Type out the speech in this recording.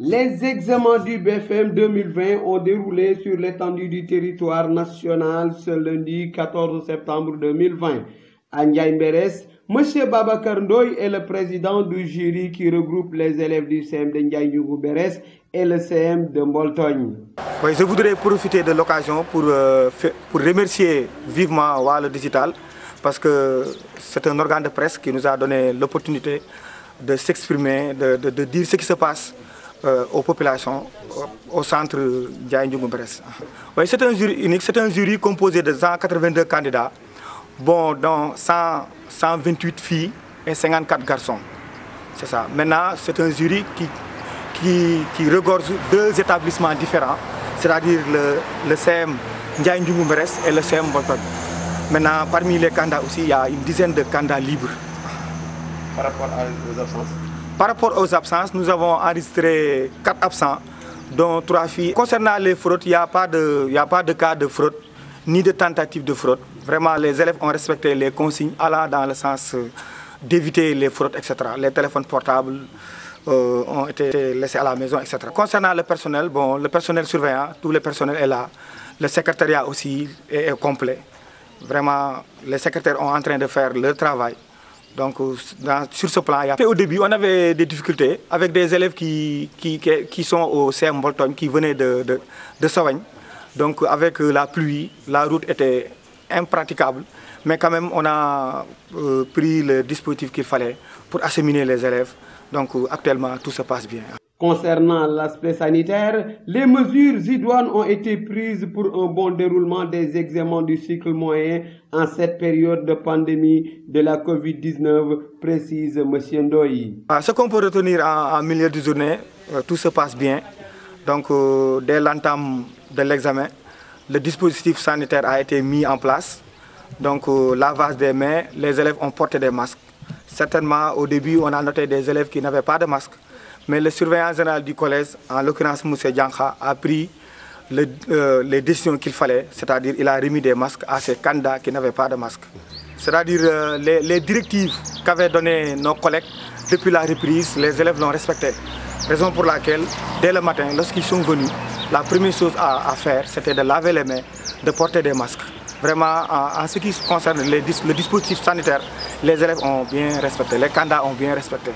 Les examens du BFM 2020 ont déroulé sur l'étendue du territoire national ce lundi 14 septembre 2020. À Ndiaye M. Babacar Ndoye est le président du jury qui regroupe les élèves du CM de Ndiaye et le CM de Mboltogne. Oui, je voudrais profiter de l'occasion pour, euh, pour remercier vivement Wall Digital parce que c'est un organe de presse qui nous a donné l'opportunité de s'exprimer, de, de, dire ce qui se passe euh, aux populations au, centre Ndiaye Beres. Oui, c'est un jury unique, c'est un jury composé de 182 candidats bon, 100, 128 filles et 54 garçons. C'est ça. Maintenant, c'est un jury qui, regorge deux établissements différents, c'est-à-dire le, le CM Ndiaye et le CM Bolton. Maintenant, parmi les candidats aussi, il y a une dizaine de candidats libres. Par rapport aux absences Par rapport aux absences, nous avons enregistré 4 absents, dont 3 filles. Concernant les fraudes, il n'y a, pas de, a pas de cas de fraude, ni de tentative de fraude. Vraiment, les élèves ont respecté les consignes allant dans le sens d'éviter les fraudes, etc. Les téléphones portables euh, ont été laissés à la maison, etc. Concernant le personnel, bon, le personnel surveillant, tout le personnel est là. Le secrétariat aussi est, est complet. Vraiment, les secrétaires sont en train de faire leur travail. Donc, dans, sur ce plan, il y a... au début, on avait des difficultés avec des élèves qui, sont au CM Bolton, qui venaient de, de, de. Donc, avec la pluie, la route était impraticable. Mais quand même, on a euh, pris le dispositif qu'il fallait pour acheminer les élèves. Donc euh, actuellement, tout se passe bien. Concernant l'aspect sanitaire, les mesures idoines ont été prises pour un bon déroulement des examens du cycle moyen en cette période de pandémie de la Covid-19, précise M. Ndoye. Ce qu'on peut retenir en, milieu de journée, euh, tout se passe bien. Donc dès l'entame de l'examen, le dispositif sanitaire a été mis en place. Donc, euh, lavage des mains, les élèves ont porté des masques. Certainement, au début, on a noté des élèves qui n'avaient pas de masque. Mais le surveillant général du collège, en l'occurrence M. Djankha, a pris euh, les décisions qu'il fallait, c'est-à-dire il a remis des masques à ces candidats qui n'avaient pas de masque. C'est-à-dire euh, les, directives qu'avaient données nos collègues depuis la reprise, les élèves l'ont respecté. Raison pour laquelle, dès le matin, lorsqu'ils sont venus, la première chose à, faire, c'était de laver les mains, de porter des masques. Vraiment, en, ce qui concerne le dispositif sanitaire, les élèves ont bien respecté, les candidats ont bien respecté.